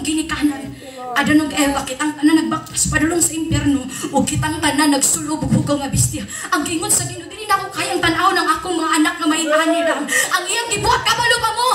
atong ginikanan. Adanog ewa kitang tanan nagbaktas padulong sa impyerno ug kitang tanan nagsulub og hugaw nga bestia. Ang gingon sa Ginoo dili na ako kayang tan-aw ng akong mga anak nga may ani lang. Ang iyang gibuhat kabalo pa mo.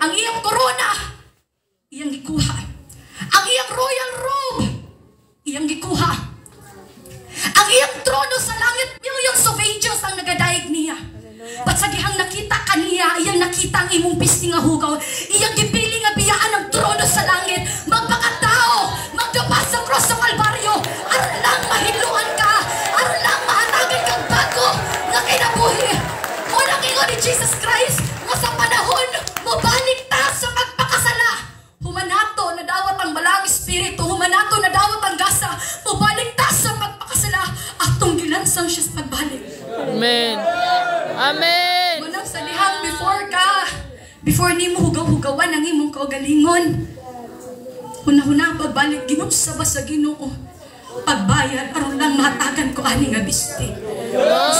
Ang iyang corona iyang gikuha. Amen. Amen. Manang sa lihang before ka. Before ni mo hugaw-hugawan ang imong kaugalingon. Huna-huna pagbalik gingon sa basa Ginoo. Pagbayad aron lang mahatagan ko ani nga bisti. Sa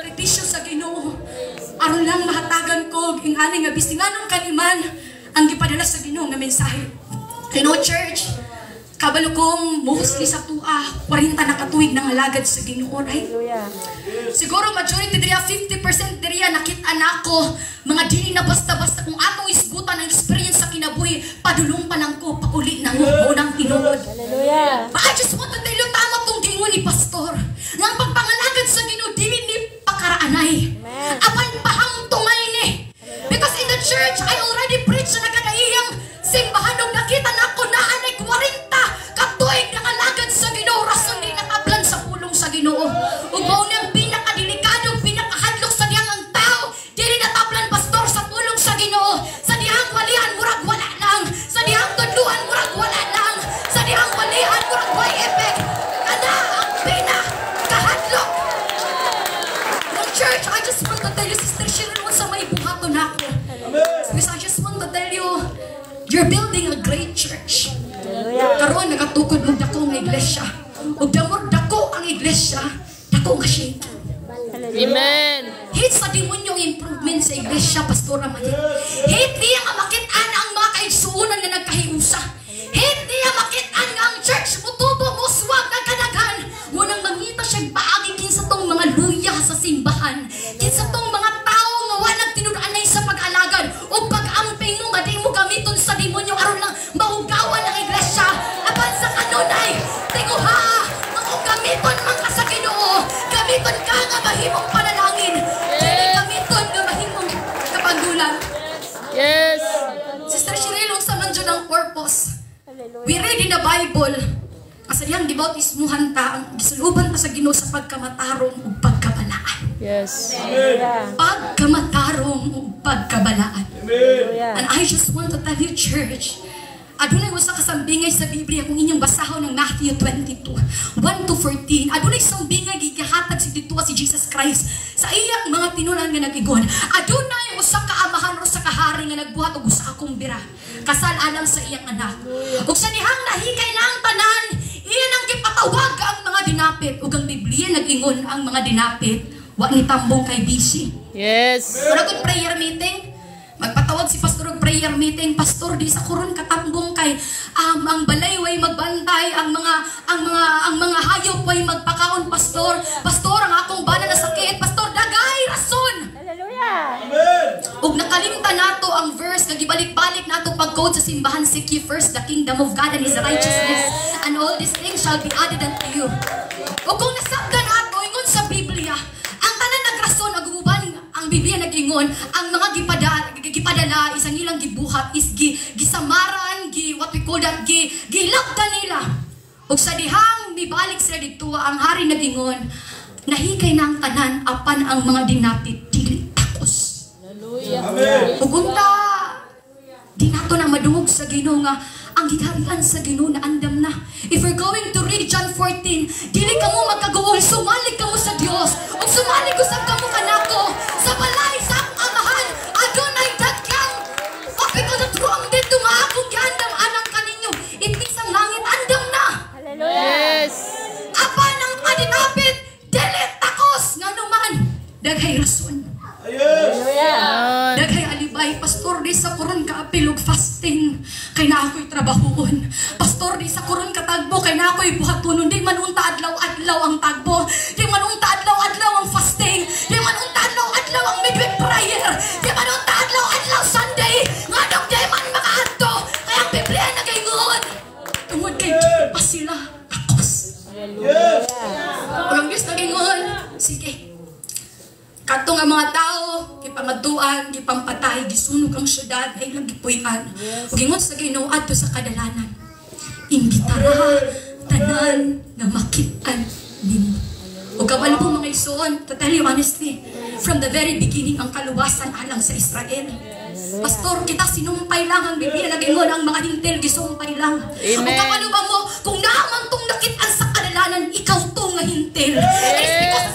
sakripisyo sa Ginoo. Aron lang mahatagan ko ing ani nga bisti nganong kaniman ang gipadala sa Ginoo nga mensahe. Ginoo Church, kabalo kong mostly sa tua, 40 na katuig nang halagad sa Ginoo, right? Siguro majority diriya 50% diriya nakita na ko mga dili na basta-basta kung atong isgutan ang experience sa kinabuhi padulong pa lang ko pauli na mo unang tinuod. Hallelujah. But I just want to tell you tama tong gingon ni pastor. Nga ang pagpangalagad sa Ginoo dili ni pakaraanay. Apan pahamtungay ni. Because in the church I already I just want to tell you, Sister Sharon, sa may buhaton ako. Because I just want to tell you, you're building a great church. Hallelujah. Karon nagatukod og dako nga iglesia. Ug damor dako ang iglesia, dako nga shake. Amen. Hit sa demonyong improvement sa iglesia, Pastora Malit. Hit niya Dyan ang purpose. Hallelujah. We read in the Bible, kasi diyang gibautismuhan ta, ang gisaluban ta sa Ginoo sa pagkamatarong ug pagkabalaan. Yes. Hallelujah. Pagkamatarong ug pagkabalaan. Hallelujah. And I just want to tell you, church, Adunay usa ka sambingay sa Biblia kung inyong basahon ng Matthew 22, 1 to 14. Adunay sambingay gigahatag si dito si Jesus Christ sa iyang mga tinunan nga nag-igon. Adunay usa ka nga nagbuhat og usa akong bira. Kasal alang sa iyang anak. Ug sa dihang nahikay na ang tanan, iyan ang gipatawag ang mga dinapit ug ang Biblia nag-ingon ang mga dinapit wa ni tambong kay busy. Yes. Kong prayer meeting. Magpatawag si pastor og prayer meeting. Pastor, di sa kuron katambong kay um, ang balay way magbantay, ang mga ang mga ang mga hayop way magpakaon pastor. Pastor, ang akong bana na sakit. Pastor, dagay rason. Hallelujah. Ug nakalimtan nato verse nga gibalik-balik nato pag-quote sa simbahan seek ye first the kingdom of God and his righteousness and all these things shall be added unto you. Ug kung nasabda nato ingon sa Biblia, ang tanan nagrason aguban ang Biblia nagingon ang mga gipadala gipadala isang ilang gibuhat is gi, gisamaran gi what we call that gi gilabta nila. Ug sa dihang mibalik sila dito ang hari nagingon nahikay na ang tanan apan ang mga dinapit dili takos. Hallelujah. Pugunta, di nato na madungog sa Ginoo nga ang gigarian sa Ginoo na andam na. If we're going to read John 14, dili ka mo magkaguol, sumalig ka mo sa Dios. Ug sumalig ko sa kamo kanako sa balay sa amahan. Adonay dagyang. O because the truth dito nga akong giandam anang kaninyo. Itis ang langit andam na. Hallelujah. Yes. Apan ang adinapit, dili takos nga naman. Daghay rason. Di sa kuron ka apilog fasting. Kay na ako'y trabahoon. Pastor, di sa kuron katagbo kay na ako'y buhatunon. Di man unta adlaw-adlaw ang tagbo. Di man unta adlaw-adlaw ang fasting. Di man unta adlaw-adlaw ang midweek prayer. Di man unta adlaw-adlaw Sunday. Nga dong di man makaadto. Kaya ang Biblia nagaingon. Tungod kay pa sila akos. Walang Diyos nagingon. Sige. Kato nga mga tao, gipangaduan, gipampatay, gisunog ang syudad, ay lang gipuy-an. Gingon sa Ginoo adto sa kadalanan. Imbitara tanan nga makitan nimo. O kabalo po mga isuon, to tell you honestly, from the very beginning ang kaluwasan alang sa Israel. Pastor, kita sinumpay lang ang Biblia na gingon ang mga hintil gisumpay lang. Amen. O kabalo ba mo, kung naaman tong nakitan sa kadalanan, ikaw to nga hintil. It is because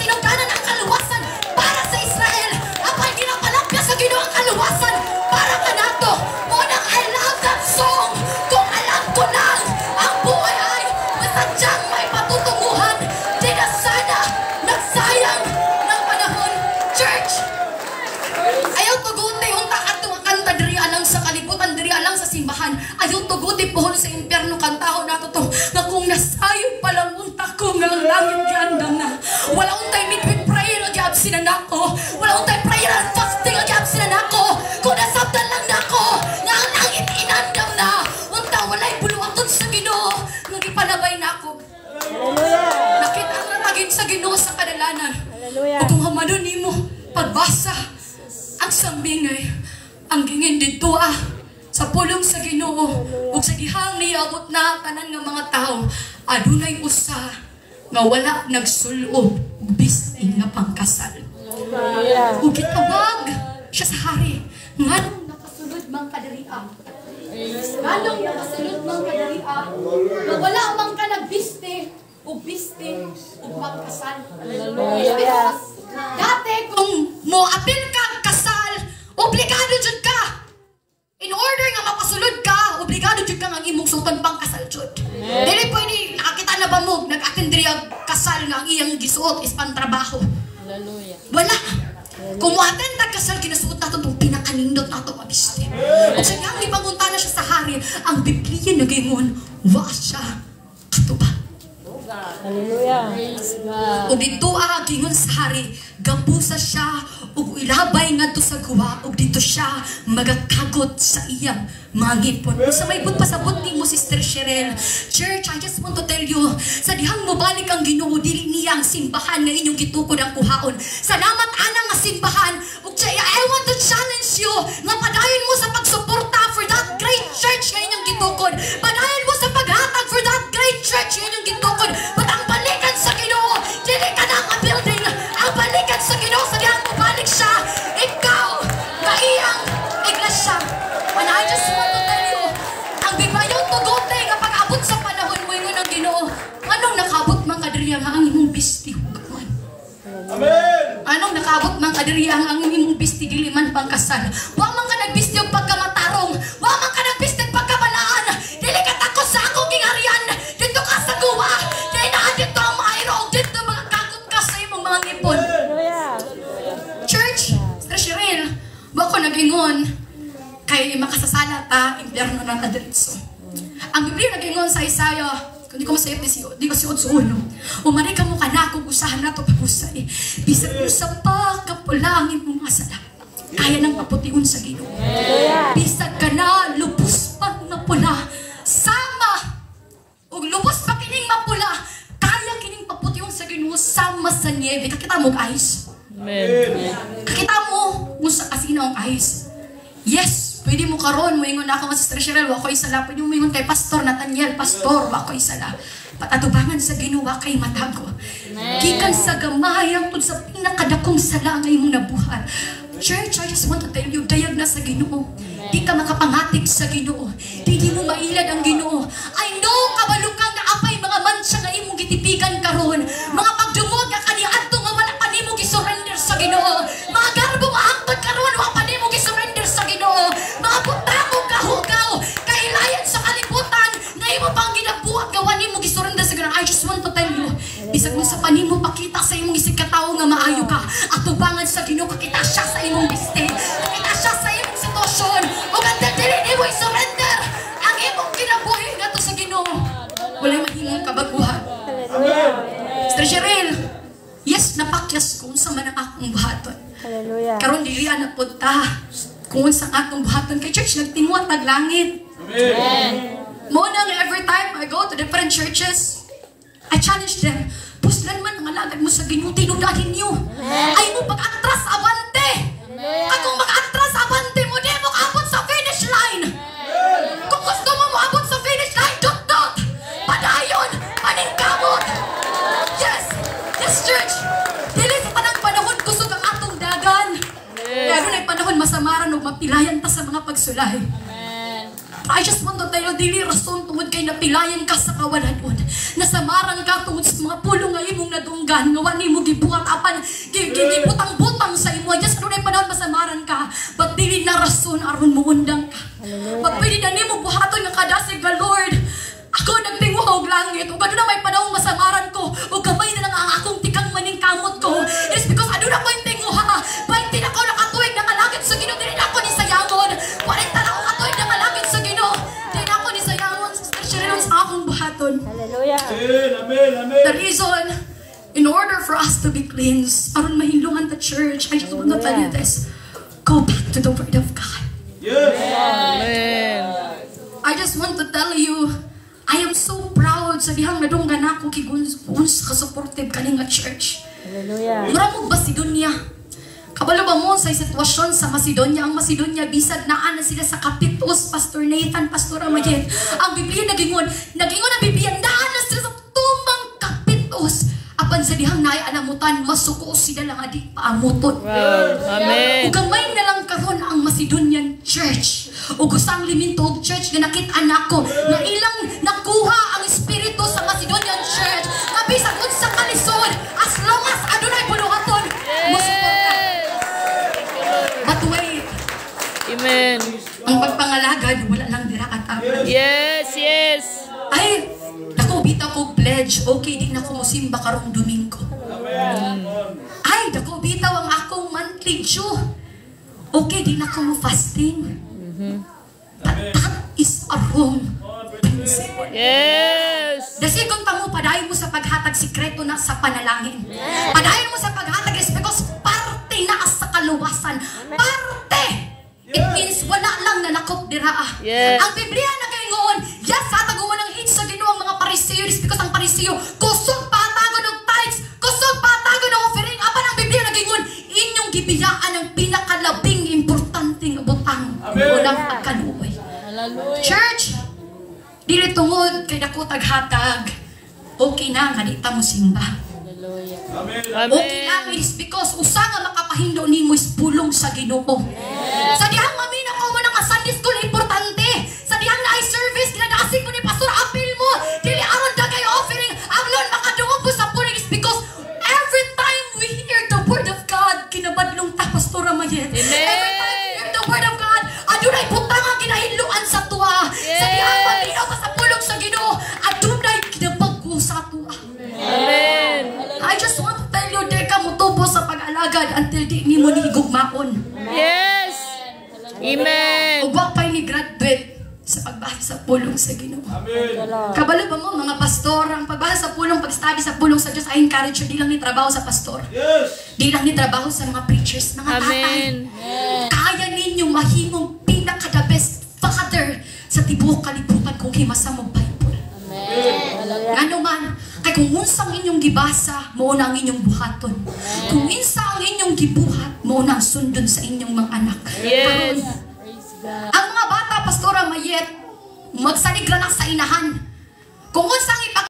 Ayaw tuguti unta ang kanta diri alang sa kalibutan diri alang sa simbahan. Ayaw tuguti pohon sa impyerno kantaho nato to nga kung nasayod pa lang unta ko nga ang langit giandam na. Wala untay midweek prayer nga giabsinan nako. Wala untay prayer and fasting nga giabsinan nako. Kung nasabtan lang nako nga ang langit inandam na. Unta walay buluaton sa Ginoo nga gipalabay nako. Hallelujah. Nakita ang tagin sa Ginoo sa kadalanan. Hallelujah. O kung hamado nimo pagbasa ang sambingay ang gingin dito ah sa pulong sa Ginoo ug sa gihang niabot na tanan nga mga tao adunay usa nga wala nagsulob bising nga pangkasal. Ug gitawag siya sa hari nganong nakasulod mang kadirian nganong nakasulod mang kadirian nga wala mang ka nagbiste ug biste ug pangkasal. Hallelujah. Dati kung mo apil iyang gisuot is pantrabaho. Hallelujah. Wala. Kung mo attend tag kasal kinasuot nato tong pinakanindot nato mabiste. Ug sa nga ipangunta na siya sa hari, ang Biblia nagingon, wa siya katuba. Hallelujah. Praise God. ug dito ah gingon sa hari gabusa siya ug ilabay ngadto sa guwa ug dito siya magakagot sa iyang mga sa may but pasabot nimo sister Cheryl church I just want to tell you sa dihang mobalik ang Ginoo dili niya ang simbahan nga inyong gitukod ang kuhaon salamat ana nga simbahan ug I want to challenge you nga padayon mo sa pagsuporta imong bisti dili man pangkasal. Wa man ka nagbisti og pagkamatarong. Wa man ka nagbisti og pagkabalaan. Dili ka takot sa akong gingarian. Dito ka sa guwa. Dili na dito ang maayro og dito mga kagot ka sa imong mga ngipon. Church, Cheryl, wa ko nagingon kay makasasala ta impyerno na ta diretso. Ang Biblia nagingon sa Isaiah kung di ko masayot di, si, di ko si Otso uno. Umari ka mo ka na kung usahan na to pag-usay. Bisag mo sa pagkapula ang imong mga sala. Kaya nang paputiun sa Ginoo. Bisag ka na, lubos pa nga pula. Sama! Ug lubos pa kining mapula. Kaya kining paputiun sa Ginoo sama sa niebe. Kakita mo guys. Amen. Kakita mo kung sa kasino ang ayos. Yes, pwede mo karon mo ingon ako nga Sister Cheryl, wa ko isala. Pwede mo ingon kay Pastor Nathaniel, Pastor, wa ko isala. Patatubangan sa ginawa kay matago. Gikan sa gamay ang sa pinakadakong sala nga imong nabuhat. Church, I just want to tell you, dayag na sa ginoo. Di ka makapangatig sa ginoo. Di di mo mailad ang ginoo. I know, kabalukang na apay mga mansya nga imong gitipigan karon. Mga pagdumog nga kaniadto nga wala pa nimo gisurrender sa ginoo. Mga garbo nga hangtod karon wa pa nimo gisurrender sa ginoo. Mga butamo kahugaw, kailayan sa kalibutan, na imo pang ginabuhat gawa nimo gisurrender sa ginoo. I just want to tell you, bisag mo sa panimo pakita sa imong isig nga maayo ka. At tubangan sa ginoo kakita imong mistake. Itasya sa imong sitwasyon. Ug ang dili nimo i-surrender ang imong kinabuhi ngadto sa Ginoo. Walay mahingang kabaguhan. Hallelujah. Treasurer, yes napakyas ko sa man ang akong buhaton. Hallelujah. Karon dili ana punta kung sa akong buhaton kay church nagtinguan tag langit. Amen. Mo nang every time I go to different churches, I challenge them, puslan man ang alagad mo sa Ginoo, tinudahin niyo. Ay mo pag-atras, abala abante. Akong mag-atras abante mo di mo kaabot sa finish line. Kung gusto mo moabot sa finish line, dot dot. Padayon, paningkamot. Yes, yes church. Dili sa tanang panahon kusog ang atong dagan. Kaya doon ay panahon masamaran o mapilayan ta sa mga pagsulay. I just want to tell you, dili rason tungod kay napilayan ka sa kawalanon. Nasamaran ka tungod sa mga pulong nga imong nadunggan, nga wani mo gibuhat apan, gi- gi- gibutang-butang sa imo. Doon ay panahon masamaran ka, but dili na rason aron mo undang ka. But pwede na nimo buhaton nga kadasig ka, Lord. Ako nagtinguha og langit, ug na may panahon masamaran ko, ug gamay na lang ang akong tikang maning kamot ko. In order for us to be cleansed, aron mahilungan the church, I just want to tell you this. Go back to the Word of God. Yes. I just want to tell you, I am so proud sa dihang nadunggan ako kay Guns ka-supportive kani nga church. Hallelujah. Mura mo Macedonia. Kabalo ba mo sa sitwasyon sa Macedonia? Ang Macedonia, bisag naan na sila sa kapitos, Pastor Nathan, Pastor Amayet. Ang Biblia nagingon, nagingon ang Biblia, naan sa dihang naay anamutan, masuko sila lang adi paamuton. Amen. Ug gamay na lang karon ang Macedonian Church. Ug usang limintog church nga nakit-an ako na ilang nakuha ang espiritu sa Macedonian Church. Nga bisag unsa ka lisod as long as adunay bunuhaton. Musuporta. But wait, Amen. ang pagpangalagad wala lang dira katapat. Yes, yes. Ay, bitaw ko pledge. Okay, di na ko musimba karong Domingo. Ay, dako bitaw ang akong monthly due. Okay, di na ko mo fasting. But that is a wrong principle. Yes. Dasikon pa mo, padayon mo sa paghatag sikreto na sa panalangin. Padayon mo sa paghatag is because parte na sa kaluwasan. Parte! It means wala lang na nakop dira. Yes. Ang Biblia Unang. Hallelujah. Church, dili tungod kay dako taghatag. Okay na nga di ta mo simba. Hallelujah. Amen. Okay lang is because usa nga makapahindo nimo is pulong sa Ginoo. Sa dihang mamina ko mo nga Sunday school importante. Sa dihang na service ginadasig mo ni Pastor apil mo. Dili aron dagay offering. Ang Lord makadungog po sa puling is because every time we hear the word of God, kinabadlong ta Pastor Amayet. Amen. Until di ni mo nihigugmaon. Yes. Amen. Ug wa pa'y ni graduate sa pagbasa sa pulong sa Ginoo. Amen. Kabalo ba mo mga pastor, ang pagbasa sa pulong, pag-study sa pulong sa Diyos, I encourage di lang ni trabaho sa pastor. Yes. Di lang ni trabaho sa mga preachers, mga tatay. Amen. Kaya ninyong mahimong pinaka-the best father sa tibuok kalibutan kung himasa mo Bible. Ano man, kay kung unsang inyong gibasa, mo na ang inyong buhaton. Kung insa ang inyong gibuhat, mo na ang sundon sa inyong mga anak. Yes. Karon, ang mga bata, Pastora Mayet, magsalig na sa inahan. Kung unsang